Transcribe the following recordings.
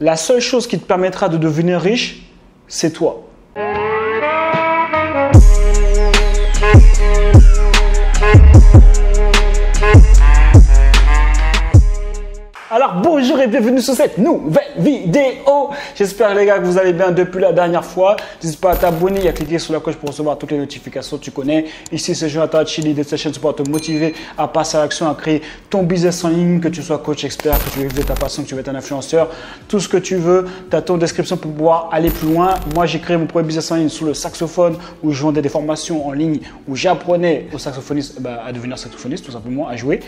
La seule chose qui te permettra de devenir riche, c'est toi. Alors bonjour et bienvenue sur cette nouvelle vidéo. J'espère les gars que vous allez bien depuis la dernière fois. N'hésite pas à t'abonner et à cliquer sur la cloche pour recevoir toutes les notifications tu connais. Ici c'est Jonathan Chili de cette chaîne pour te motiver à passer à l'action, à créer ton business en ligne, que tu sois coach expert, que tu veux vivre ta passion, que tu veux être un influenceur, tout ce que tu veux. Tu as ton description pour pouvoir aller plus loin. Moi j'ai créé mon premier business en ligne sous le saxophone où je vendais des formations en ligne où j'apprenais aux saxophonistes bah, à devenir saxophoniste tout simplement, à jouer.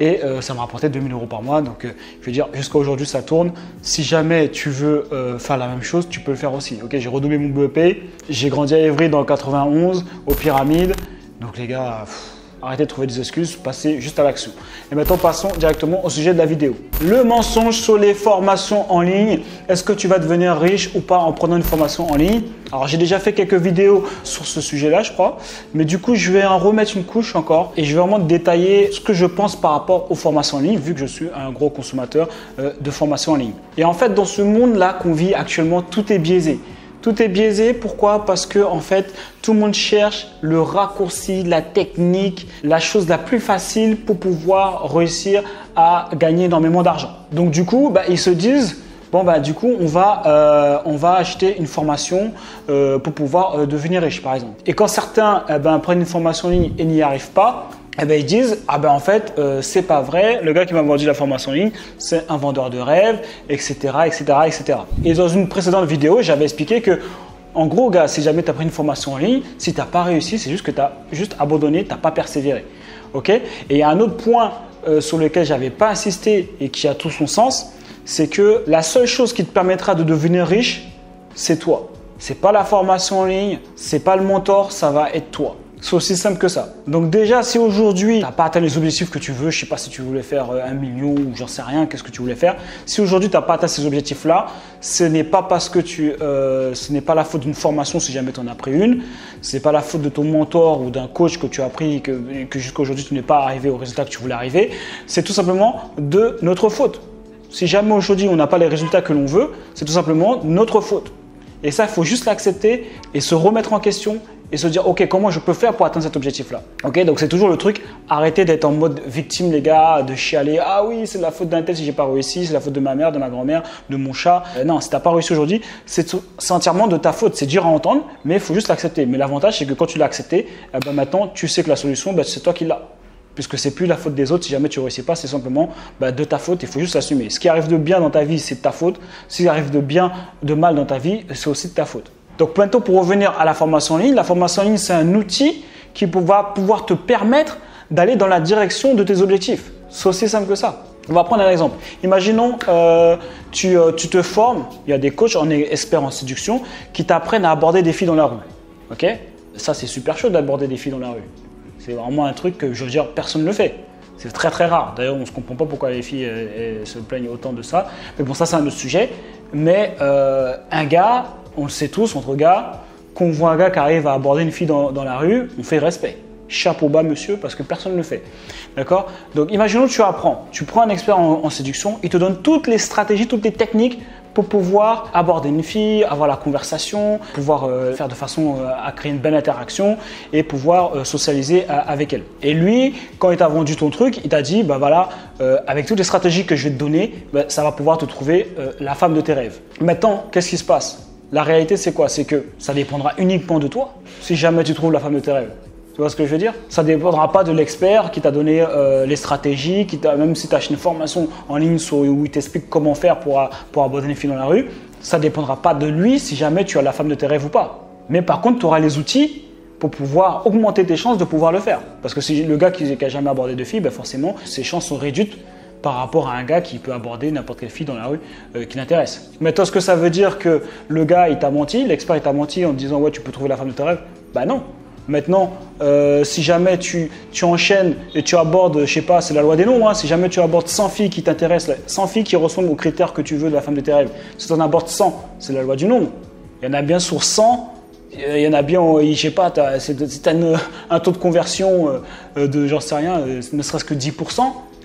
Et euh, ça me rapportait 2000 euros par mois. Donc euh, je veux dire, jusqu'à aujourd'hui, ça tourne. Si jamais tu veux euh, faire la même chose, tu peux le faire aussi. Ok, j'ai redoublé mon BEP. J'ai grandi à Évry dans le 91, aux Pyramides. Donc les gars, arrêtez de trouver des excuses, passez juste à l'action. Et maintenant, passons directement au sujet de la vidéo. Le mensonge sur les formations en ligne. Est-ce que tu vas devenir riche ou pas en prenant une formation en ligne? Alors, j'ai déjà fait quelques vidéos sur ce sujet-là, je crois. Mais du coup, je vais en remettre une couche encore et je vais vraiment détailler ce que je pense par rapport aux formations en ligne, vu que je suis un gros consommateur euh, de formations en ligne. Et en fait, dans ce monde-là qu'on vit actuellement, tout est biaisé. Tout est biaisé. Pourquoi? Parce que en fait, tout le monde cherche le raccourci, la technique, la chose la plus facile pour pouvoir réussir à gagner énormément d'argent. Donc du coup, bah, ils se disent bon bah du coup on va euh, acheter une formation euh, pour pouvoir euh, devenir riche par exemple. Et quand certains eh ben, prennent une formation en ligne et n'y arrivent pas, eh ben, ils disent ah ben en fait euh, c'est pas vrai le gars qui m'a vendu la formation en ligne c'est un vendeur de rêves etc etc etc et dans une précédente vidéo j'avais expliqué que en gros gars si jamais tu as pris une formation en ligne si tu n'as pas réussi c'est juste que tu as juste abandonné tu n'as pas persévéré. Ok? Et il y a un autre point euh, sur lequel j'avais pas insisté et qui a tout son sens c'est que la seule chose qui te permettra de devenir riche c'est toi. C'est pas la formation en ligne c'est pas le mentor ça va être toi c'est aussi simple que ça. Donc déjà, si aujourd'hui, tu n'as pas atteint les objectifs que tu veux, je ne sais pas si tu voulais faire euh, un million ou j'en sais rien, qu'est-ce que tu voulais faire. Si aujourd'hui, tu n'as pas atteint ces objectifs-là, ce n'est pas parce que tu, euh, ce n'est pas la faute d'une formation si jamais tu en as pris une, ce n'est pas la faute de ton mentor ou d'un coach que tu as pris que, que jusqu'à aujourd'hui tu n'es pas arrivé au résultat que tu voulais arriver. C'est tout simplement de notre faute. Si jamais aujourd'hui on n'a pas les résultats que l'on veut, c'est tout simplement notre faute. Et ça, il faut juste l'accepter et se remettre en question et se dire, ok, comment je peux faire pour atteindre cet objectif-là? Ok, donc c'est toujours le truc, arrêtez d'être en mode victime, les gars, de chialer, ah oui, c'est la faute d'un tel si j'ai pas réussi, c'est la faute de ma mère, de ma grand-mère, de mon chat. Euh, non, si t'as pas réussi aujourd'hui, c'est entièrement de ta faute. C'est dur à entendre, mais il faut juste l'accepter. Mais l'avantage, c'est que quand tu l'as accepté, eh ben maintenant, tu sais que la solution, ben, c'est toi qui l'as puisque c'est plus la faute des autres. Si jamais tu réussis pas, c'est simplement ben, de ta faute. Il faut juste l'assumer. Ce qui arrive de bien dans ta vie, c'est de ta faute. Ce qui arrive de bien, de mal dans ta vie, c'est aussi de ta faute. Donc maintenant, pour revenir à la formation en ligne, la formation en ligne, c'est un outil qui va pouvoir te permettre d'aller dans la direction de tes objectifs. C'est aussi simple que ça. On va prendre un exemple. Imaginons, euh, tu, euh, tu, te formes, il y a des coachs, est experts en séduction, qui t'apprennent à aborder des filles dans la rue. Ok? Ça, c'est super chaud d'aborder des filles dans la rue. C'est vraiment un truc que, je veux dire, personne ne le fait. C'est très très rare. D'ailleurs, on ne se comprend pas pourquoi les filles se plaignent autant de ça. Mais bon, ça, c'est un autre sujet. Mais euh, un gars, on le sait tous entre gars, qu'on voit un gars qui arrive à aborder une fille dans, la rue, on fait respect. Chapeau bas, monsieur, parce que personne ne le fait. D'accord? Donc, imaginons que tu apprends. Tu prends un expert en, séduction, il te donne toutes les stratégies, toutes les techniques pour pouvoir aborder une fille, avoir la conversation, pouvoir euh, faire de façon euh, à créer une belle interaction et pouvoir euh, socialiser avec elle. Et lui, quand il t'a vendu ton truc, il t'a dit, bah voilà, avec toutes les stratégies que je vais te donner, bah, ça va pouvoir te trouver la femme de tes rêves. Maintenant, qu'est-ce qui se passe? La réalité, c'est quoi? C'est que ça dépendra uniquement de toi si jamais tu trouves la femme de tes rêves. Tu vois ce que je veux dire? Ça ne dépendra pas de l'expert qui t'a donné euh, les stratégies, qui même si tu acheté une formation en ligne où il t'explique comment faire pour, pour aborder les filles dans la rue. Ça ne dépendra pas de lui si jamais tu as la femme de tes rêves ou pas. Mais par contre, tu auras les outils pour pouvoir augmenter tes chances de pouvoir le faire. Parce que si le gars qui n'a jamais abordé de filles, ben forcément, ses chances sont réduites par rapport à un gars qui peut aborder n'importe quelle fille dans la rue euh, qui l'intéresse. Maintenant, est-ce que ça veut dire que le gars, il t'a menti, l'expert, il t'a menti en disant, ouais, tu peux trouver la femme de tes rêves Bah non. Maintenant, euh, si jamais tu, enchaînes et tu abordes, je sais pas, c'est la loi des nombres, hein, si jamais tu abordes 100 filles qui t'intéressent, 100 filles qui ressemblent aux critères que tu veux de la femme de tes rêves, si tu en abordes 100, c'est la loi du nombre. Il y en a bien sur 100, il y en a bien, je sais pas, tu as un taux de conversion euh, de, j'en sais rien, ne serait-ce que 10%,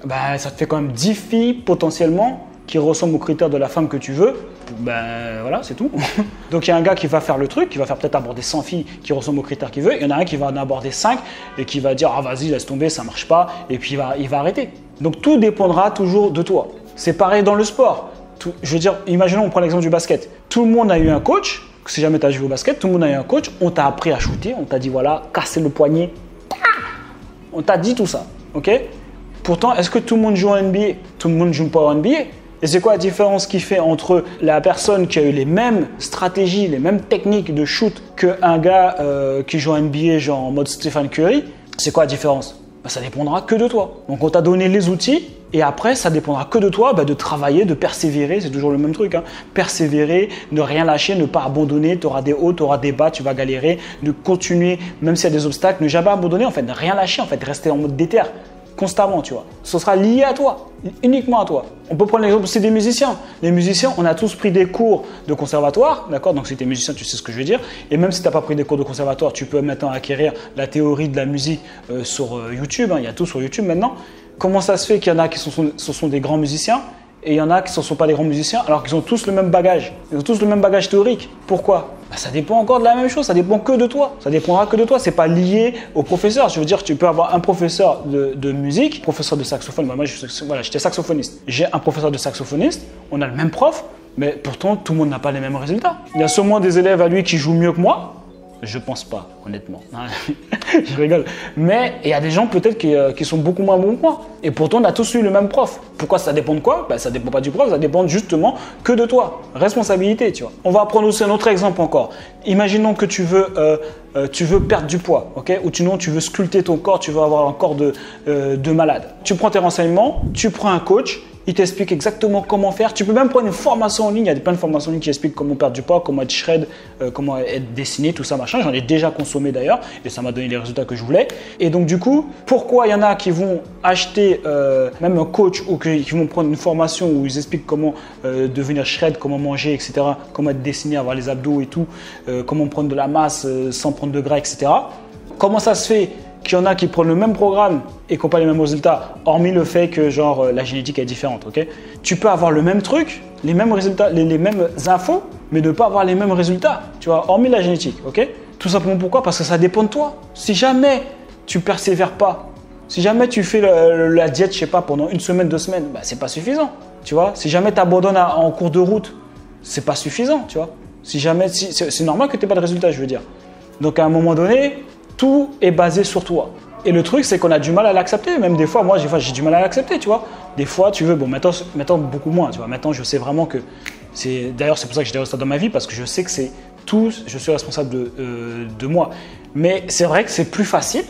bah, ça te fait quand même 10 filles potentiellement qui ressemble aux critères de la femme que tu veux, ben voilà, c'est tout. Donc il y a un gars qui va faire le truc, qui va faire peut-être aborder 100 filles qui ressemblent aux critères qu'il veut. Il y en a un qui va en aborder 5 et qui va dire ah vas-y laisse tomber, ça marche pas, et puis il va, il va arrêter. Donc tout dépendra toujours de toi. C'est pareil dans le sport. je veux dire, imaginons on prend l'exemple du basket. Tout le monde a eu un coach. Si jamais tu as joué au basket, tout le monde a eu un coach. On t'a appris à shooter, on t'a dit voilà, casser le poignet. On t'a dit tout ça, ok? Pourtant, est-ce que tout le monde joue en NBA Tout le monde joue pas en NBA. Et c'est quoi la différence qui fait entre la personne qui a eu les mêmes stratégies, les mêmes techniques de shoot qu'un gars euh, qui joue en NBA, genre en mode Stephen Curry? C'est quoi la différence? Bah, Ça dépendra que de toi. Donc on t'a donné les outils et après ça dépendra que de toi bah, de travailler, de persévérer. C'est toujours le même truc. Hein. Persévérer, ne rien lâcher, ne pas abandonner. Tu auras des hauts, tu auras des bas, tu vas galérer. De continuer, même s'il y a des obstacles, ne jamais abandonner en fait, ne rien lâcher en fait, rester en mode déter constamment, tu vois. Ce sera lié à toi, uniquement à toi. On peut prendre l'exemple aussi des musiciens. Les musiciens, on a tous pris des cours de conservatoire, d'accord? Donc si tu es musicien, tu sais ce que je veux dire. Et même si tu n'as pas pris des cours de conservatoire, tu peux maintenant acquérir la théorie de la musique euh, sur euh, YouTube. Hein. Il y a tout sur YouTube maintenant. Comment ça se fait qu'il y en a qui sont, sont des grands musiciens et il y en a qui ne sont pas des grands musiciens alors qu'ils ont tous le même bagage? Ils ont tous le même bagage théorique. Pourquoi? Bah, Ça dépend encore de la même chose, ça dépend que de toi. Ça dépendra que de toi, c'est pas lié au professeur. Je veux dire, tu peux avoir un professeur de, musique, professeur de saxophone. Bah, moi, voilà, j'étais saxophoniste. J'ai un professeur de saxophoniste, on a le même prof, mais pourtant, tout le monde n'a pas les mêmes résultats. Il y a sûrement des élèves à lui qui jouent mieux que moi, je pense pas, honnêtement. je rigole. Mais il y a des gens peut-être qui, euh, qui, sont beaucoup moins bons que moi. Et pourtant, on a tous eu le même prof. Pourquoi ça dépend de quoi? Ben, Ça dépend pas du prof, ça dépend justement que de toi. Responsabilité, tu vois. On va prendre aussi un autre exemple encore. Imaginons que tu veux, euh, euh, perdre du poids, ok? Ou sinon, tu veux sculpter ton corps, tu veux avoir un corps de, de malade. Tu prends tes renseignements, tu prends un coach, il t'explique exactement comment faire. Tu peux même prendre une formation en ligne. Il y a plein de formations en ligne qui expliquent comment perdre du poids, comment être shred, euh, comment être dessiné, tout ça, machin. J'en ai déjà consommé d'ailleurs et ça m'a donné les résultats que je voulais. Et donc, du coup, pourquoi il y en a qui vont acheter euh, même un coach ou qui vont prendre une formation où ils expliquent comment euh, devenir shred, comment manger, etc., comment être dessiné, avoir les abdos et tout, comment prendre de la masse sans prendre de gras, etc. Comment ça se fait qu'il y en a qui prennent le même programme et qui n'ont pas les mêmes résultats, hormis le fait que genre euh, la génétique est différente, ok? Tu peux avoir le même truc, les mêmes résultats, les, mêmes infos, mais ne pas avoir les mêmes résultats, tu vois, hormis la génétique, ok? Tout simplement pourquoi? Parce que ça dépend de toi. Si jamais tu persévères pas, si jamais tu fais la diète, je sais pas, pendant une semaine, deux semaines, bah, c'est pas suffisant, tu vois? Si jamais tu abandonnes en cours de route, c'est pas suffisant, tu vois? Si jamais, c'est normal que tu n'aies pas de résultats, je veux dire. Donc à un moment donné, tout est basé sur toi. Et le truc, c'est qu'on a du mal à l'accepter. Même des fois, moi, j'ai du mal à l'accepter, tu vois. Des fois, tu veux, bon, maintenant, maintenant beaucoup moins, tu vois. Maintenant, je sais vraiment que c'est. D'ailleurs, c'est pour ça que j'étais resté dans ma vie, parce que je sais que c'est tout, je suis responsable de, euh, de moi. Mais c'est vrai que c'est plus facile,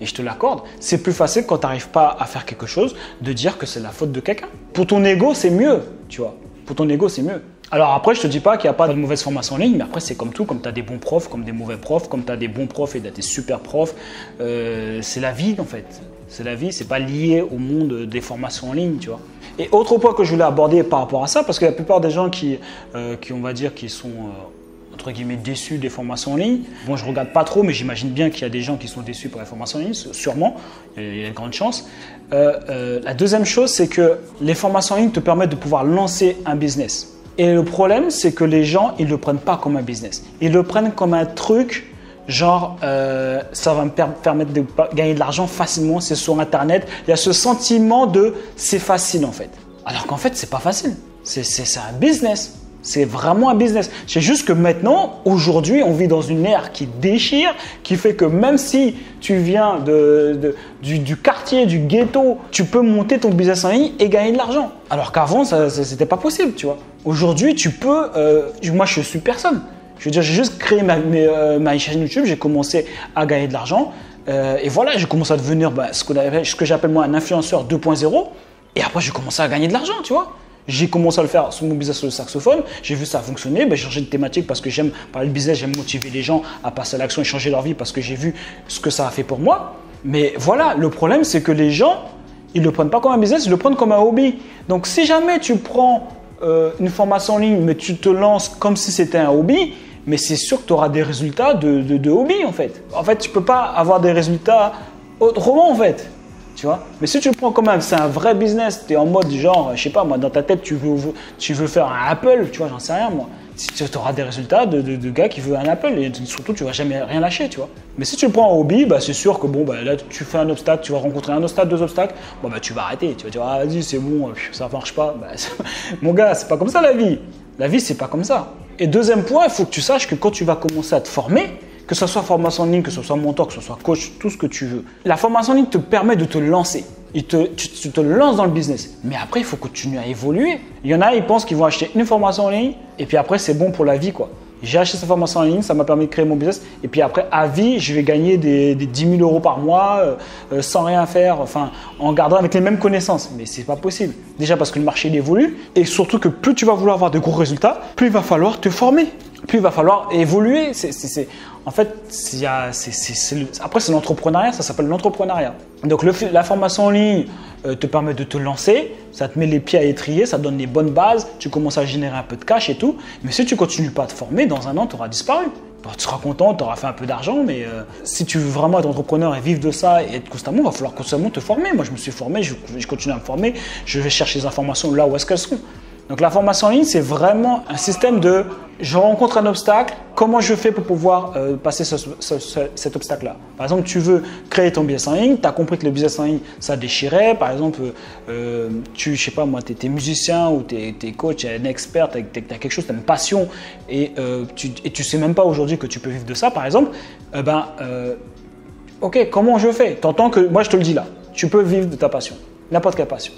et je te l'accorde, c'est plus facile quand tu n'arrives pas à faire quelque chose de dire que c'est la faute de quelqu'un. Pour ton ego, c'est mieux, tu vois. Pour ton ego, c'est mieux. Alors après, je te dis pas qu'il n'y a pas de mauvaise formation en ligne, mais après, c'est comme tout, comme tu as des bons profs, comme des mauvais profs, comme tu as des bons profs et des super profs. Euh, c'est la vie, en fait. C'est la vie, c'est pas lié au monde des formations en ligne, tu vois. Et autre point que je voulais aborder par rapport à ça, parce que la plupart des gens qui, euh, qui on va dire, qui sont euh, entre guillemets déçus des formations en ligne. Bon, je regarde pas trop, mais j'imagine bien qu'il y a des gens qui sont déçus par les formations en ligne, sûrement, il y a de grandes chances. la deuxième chose, c'est que les formations en ligne te permettent de pouvoir lancer un business. Et le problème, c'est que les gens, ils ne le prennent pas comme un business. Ils le prennent comme un truc, genre, euh, ça va me permettre de gagner de l'argent facilement, c'est sur Internet. Il y a ce sentiment de c'est facile en fait. Alors qu'en fait, c'est pas facile. C'est un business. C'est vraiment un business. C'est juste que maintenant, aujourd'hui, on vit dans une ère qui déchire, qui fait que même si tu viens de, du, quartier, du ghetto, tu peux monter ton business en ligne et gagner de l'argent. Alors qu'avant, ça n'était pas possible, tu vois. Aujourd'hui, tu peux. Euh, moi, je suis personne. Je veux dire, j'ai juste créé ma, euh, ma chaîne YouTube, j'ai commencé à gagner de l'argent. Euh, et voilà, j'ai commencé à devenir bah, ce que j'appelle moi un influenceur 2.0. Et après, j'ai commencé à gagner de l'argent, tu vois. J'ai commencé à le faire sur mon business sur le saxophone. J'ai vu ça fonctionner. Ben, j'ai changé de thématique parce que j'aime parler de business, j'aime motiver les gens à passer à l'action et changer leur vie parce que j'ai vu ce que ça a fait pour moi. Mais voilà, le problème, c'est que les gens, ils ne le prennent pas comme un business, ils le prennent comme un hobby. Donc, si jamais tu prends euh, une formation en ligne, mais tu te lances comme si c'était un hobby, mais c'est sûr que tu auras des résultats de, de, hobby en fait. En fait, tu ne peux pas avoir des résultats autrement en fait. Mais si tu le prends comme un, c'est un vrai business, tu es en mode genre, je sais pas, moi, dans ta tête, tu veux, faire un Apple, tu vois, j'en sais rien, moi. Tu auras des résultats de, gars qui veulent un Apple et surtout, tu vas jamais rien lâcher, tu vois. Mais si tu le prends en hobby, bah, c'est sûr que bon, bah, là, tu fais un obstacle, tu vas rencontrer un obstacle, deux obstacles, bah, tu vas arrêter. Tu vas dire, ah, vas-y, c'est bon, ça marche pas. Bah, mon gars, c'est pas comme ça la vie. La vie, c'est pas comme ça. Et deuxième point, il faut que tu saches que quand tu vas commencer à te former, que ce soit formation en ligne, que ce soit mentor, que ce soit coach, tout ce que tu veux. La formation en ligne te permet de te lancer. Il te, tu, te lances dans le business. Mais après, il faut continuer à évoluer. Il y en a, ils pensent qu'ils vont acheter une formation en ligne et puis après, c'est bon pour la vie. quoi. J'ai acheté cette formation en ligne, ça m'a permis de créer mon business. Et puis après, à vie, je vais gagner des, des 10 000 euros par mois euh, euh, sans rien faire, enfin, en gardant avec les mêmes connaissances. Mais c'est pas possible. Déjà parce que le marché il évolue et surtout que plus tu vas vouloir avoir de gros résultats, plus il va falloir te former plus il va falloir évoluer. C'est, en fait, après, c'est l'entrepreneuriat, ça s'appelle l'entrepreneuriat. Donc, la formation en ligne euh, te permet de te lancer, ça te met les pieds à étrier, ça donne les bonnes bases, tu commences à générer un peu de cash et tout. Mais si tu continues pas à te former, dans un an, tu auras disparu. tu seras content, tu auras fait un peu d'argent, mais euh, si tu veux vraiment être entrepreneur et vivre de ça et être constamment, il va falloir constamment te former. Moi, je me suis formé, je, je continue à me former, je vais chercher les informations là où est-ce qu'elles sont. Donc la formation en ligne, c'est vraiment un système de je rencontre un obstacle, comment je fais pour pouvoir euh, passer cet obstacle-là? Par exemple, tu veux créer ton business en ligne, tu as compris que le business en ligne, ça déchirait. Par exemple, euh, tu, je sais pas moi, tu es, musicien ou tu es, coach, tu es un expert, tu as, quelque chose, tu as une passion et, euh, tu, tu sais même pas aujourd'hui que tu peux vivre de ça, par exemple. Eh ben, ok, comment je fais? T'entends que, moi je te le dis là, tu peux vivre de ta passion, n'importe quelle passion.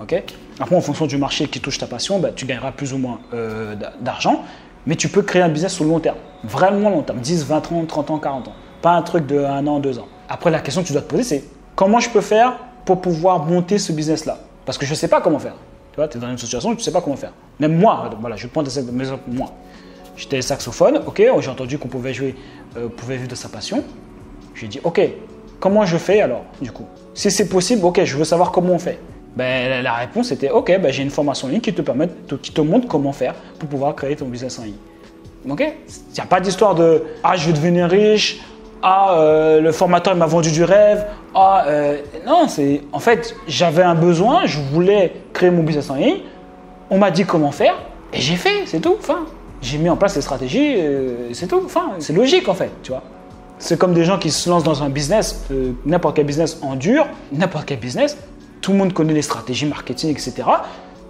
Après, en fonction du marché qui touche ta passion, bah, tu gagneras plus ou moins euh, d'argent. Mais tu peux créer un business sur le long terme. Vraiment long terme. 10, 20, 30, 30 ans, 40 ans. Pas un truc de 1 an, 2 ans. Après, la question que tu dois te poser, c'est comment je peux faire pour pouvoir monter ce business-là? Parce que je ne sais pas comment faire. Tu vois, tu es dans une situation où tu ne sais pas comment faire. Même moi, voilà, je prends des exemples. Moi, j'étais saxophone, ok, j'ai entendu qu'on pouvait jouer, euh, pouvait vivre de sa passion. J'ai dit, ok, comment je fais alors, du coup? Si c'est possible, ok, je veux savoir comment on fait ben, La réponse était Ok, ben, j'ai une formation en ligne qui te, permet, qui te montre comment faire pour pouvoir créer ton business en ligne. Ok? Il n'y a pas d'histoire de Ah, je veux devenir riche, Ah, euh, le formateur m'a vendu du rêve, Ah, euh, non, c'est en fait, j'avais un besoin, je voulais créer mon business en ligne, on m'a dit comment faire, et j'ai fait, c'est tout. Enfin, j'ai mis en place les stratégies, euh, c'est tout. Enfin, c'est logique en fait, tu vois. C'est comme des gens qui se lancent dans un business, n'importe quel business en dur, n'importe quel business, tout le monde connaît les stratégies marketing, etc.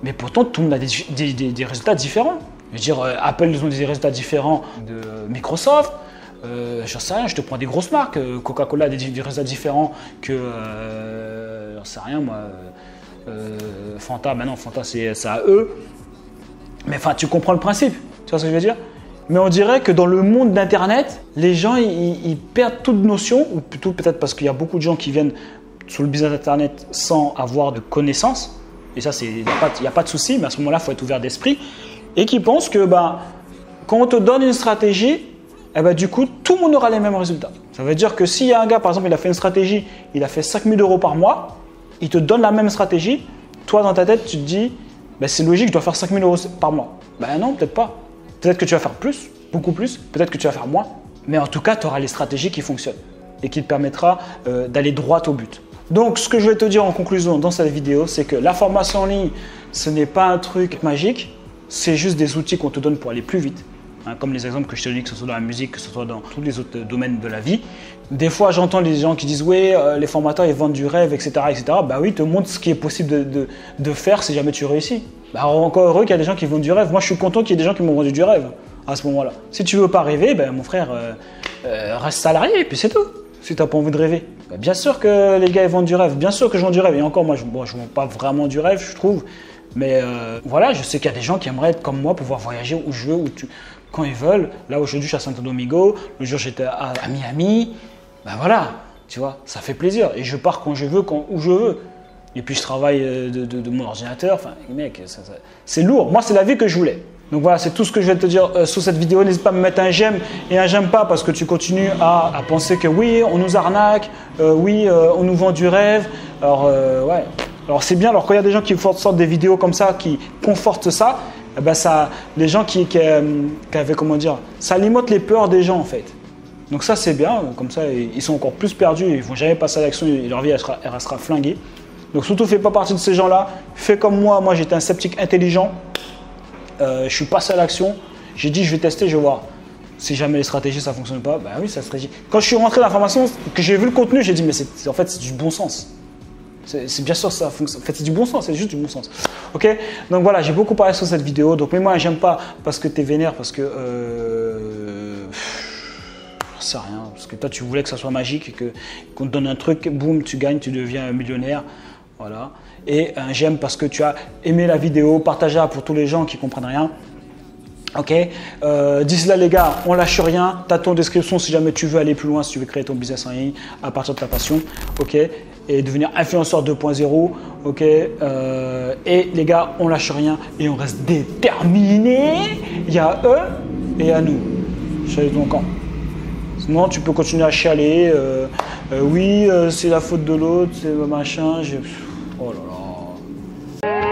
Mais pourtant, tout le monde a des, résultats différents. Je veux dire, euh, Apple, ils ont des résultats différents de Microsoft. Euh, j'en sais rien, je te prends des grosses marques. Euh, Coca-Cola a des, résultats différents que. Euh, j'en sais rien, moi. Fanta, maintenant, Fanta, c'est à eux. Mais enfin, tu comprends le principe. Tu vois ce que je veux dire? Mais on dirait que dans le monde d'Internet, les gens, ils, perdent toute notion, ou plutôt peut-être parce qu'il y a beaucoup de gens qui viennent sur le business Internet sans avoir de connaissances, et ça, il n'y a, pas de souci, mais à ce moment-là, il faut être ouvert d'esprit, et qui pensent que bah, quand on te donne une stratégie, eh ben, du coup, tout le monde aura les mêmes résultats. Ça veut dire que s'il y a un gars, par exemple, il a fait une stratégie, il a fait 5000 euros par mois, il te donne la même stratégie, toi, dans ta tête, tu te dis, ben, c'est logique, je dois faire 5000 euros par mois. Ben non, peut-être pas. Peut-être que tu vas faire plus, beaucoup plus, peut-être que tu vas faire moins, mais en tout cas, tu auras les stratégies qui fonctionnent et qui te permettra euh, d'aller droit au but. Donc, ce que je vais te dire en conclusion dans cette vidéo, c'est que la formation en ligne, ce n'est pas un truc magique, c'est juste des outils qu'on te donne pour aller plus vite. Hein, comme les exemples que je te dis, que ce soit dans la musique, que ce soit dans tous les autres domaines de la vie. Des fois, j'entends les gens qui disent Oui, euh, les formateurs, ils vendent du rêve, etc. etc. Bah oui, te montrent ce qui est possible de, faire si jamais tu réussis. Bah, encore heureux qu'il y a des gens qui vendent du rêve. Moi, je suis content qu'il y ait des gens qui m'ont vendu du rêve à ce moment-là. Si tu veux pas rêver, ben, mon frère, euh, euh, reste salarié et puis c'est tout si tu n'as pas envie de rêver. Bah, bien sûr que les gars ils vendent du rêve, bien sûr que je vends du rêve. Et encore, moi je ne vends pas vraiment du rêve, je trouve. Mais euh, voilà, je sais qu'il y a des gens qui aimeraient être comme moi, pouvoir voyager où je veux, où tu, quand ils veulent. Là aujourd'hui je suis à Santo Domingo, le jour j'étais à, Miami. Ben voilà, tu vois, ça fait plaisir. Et je pars quand je veux, quand, où je veux. Et puis je travaille euh, de, mon ordinateur. Enfin, mec, c'est lourd. Moi, c'est la vie que je voulais. Donc voilà, c'est tout ce que je vais te dire euh, sur cette vidéo. N'hésite pas à me mettre un j'aime et un j'aime pas parce que tu continues à, penser que oui, on nous arnaque, euh, oui, euh, on nous vend du rêve. Alors ouais, alors c'est bien. Alors quand il y a des gens qui sortent des vidéos comme ça, qui confortent ça, eh ben ça, les gens qui, qui, avaient comment dire, ça alimente les peurs des gens en fait. Donc ça c'est bien, comme ça ils sont encore plus perdus, ils vont jamais passer à l'action et leur vie sera, elle restera flinguée. Donc surtout fais pas partie de ces gens-là, fais comme moi, moi j'étais un sceptique intelligent, euh, je suis passé à l'action, j'ai dit je vais tester, je vais voir. Si jamais les stratégies ça fonctionne pas, ben oui ça stratégie. Quand je suis rentré dans l'information, que j'ai vu le contenu, j'ai dit mais c'est, en fait c'est du bon sens. C'est bien sûr ça fonctionne. En fait, c'est du bon sens, c'est juste du bon sens. Ok? Donc voilà, j'ai beaucoup parlé sur cette vidéo. Donc, mais moi, j'aime pas parce que tu es vénère, parce que. Euh, sais rien. Parce que toi, tu voulais que ça soit magique, que qu'on te donne un truc, boum, tu gagnes, tu deviens millionnaire. Voilà. Et un j'aime parce que tu as aimé la vidéo, partagée pour tous les gens qui comprennent rien. Ok? Euh, D'ici là, les gars, on lâche rien. Tu as ton description si jamais tu veux aller plus loin, si tu veux créer ton business en ligne à partir de ta passion. Ok? Et devenir influenceur 2.0. Ok? Euh, Et les gars, on lâche rien et on reste déterminé. Il y a eux et à nous. Choisis ton camp. Sinon, tu peux continuer à chialer. Euh, euh, oui, c'est la faute de l'autre, c'est machin. Oh là là. Bye.